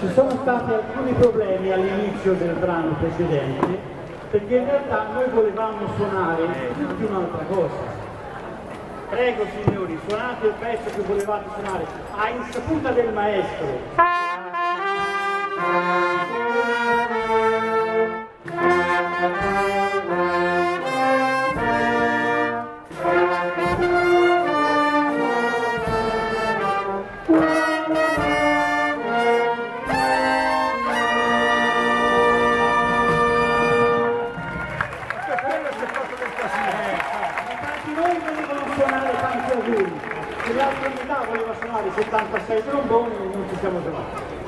Ci sono stati alcuni problemi all'inizio del brano precedente perché in realtà noi volevamo suonare tutti un'altra cosa. Prego signori, suonate il pezzo che volevate suonare a insaputa del maestro. Suonare tanti auguri, l'altra metà voleva suonare 76 tromboni e non ci siamo trovati.